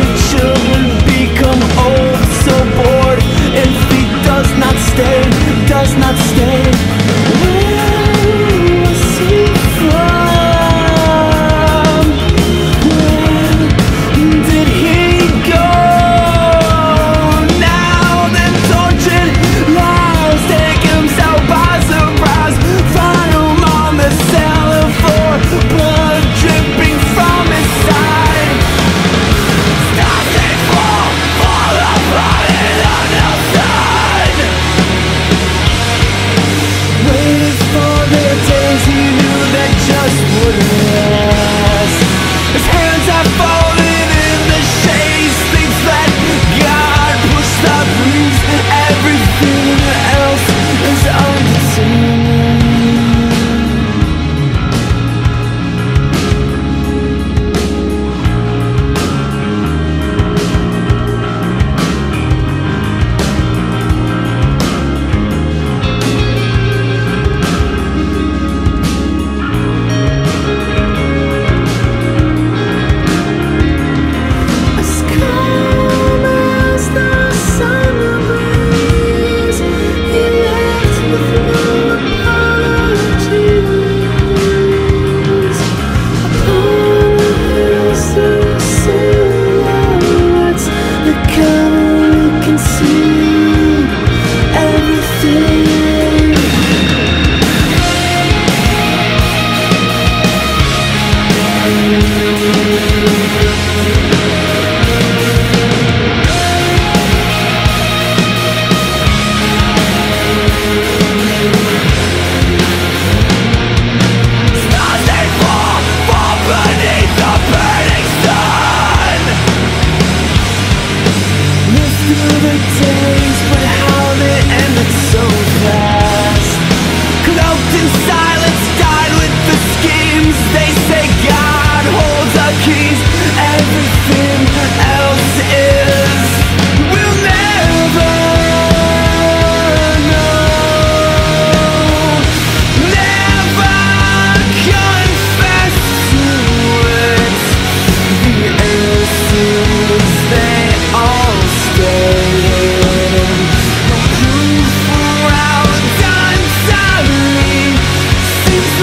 the children become old. So bored if he does not stay does not stay.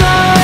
slow